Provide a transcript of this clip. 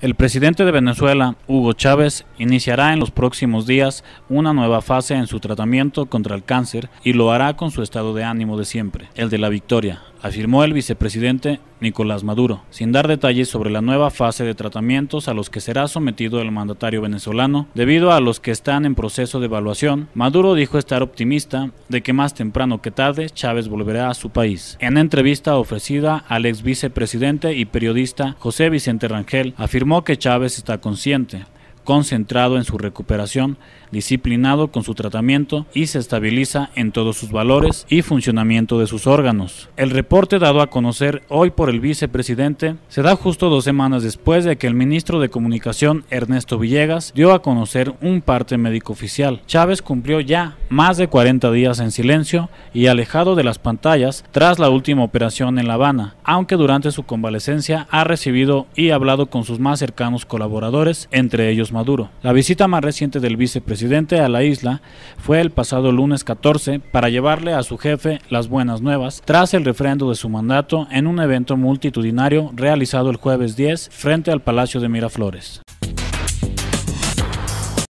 El presidente de Venezuela, Hugo Chávez, iniciará en los próximos días una nueva fase en su tratamiento contra el cáncer y lo hará con su estado de ánimo de siempre, el de la victoria, afirmó el vicepresidente Nicolás Maduro, sin dar detalles sobre la nueva fase de tratamientos a los que será sometido el mandatario venezolano, debido a los que están en proceso de evaluación. Maduro dijo estar optimista de que más temprano que tarde Chávez volverá a su país. En entrevista ofrecida al ex vicepresidente y periodista José Vicente Rangel, afirmó que Chávez está consciente concentrado en su recuperación, disciplinado con su tratamiento y se estabiliza en todos sus valores y funcionamiento de sus órganos. El reporte dado a conocer hoy por el vicepresidente se da justo dos semanas después de que el ministro de Comunicación Ernesto Villegas dio a conocer un parte médico oficial. Chávez cumplió ya más de 40 días en silencio y alejado de las pantallas tras la última operación en La Habana, aunque durante su convalecencia ha recibido y hablado con sus más cercanos colaboradores, entre ellos Maduro. La visita más reciente del vicepresidente a la isla fue el pasado lunes 14 para llevarle a su jefe las buenas nuevas tras el refrendo de su mandato en un evento multitudinario realizado el jueves 10 frente al Palacio de Miraflores.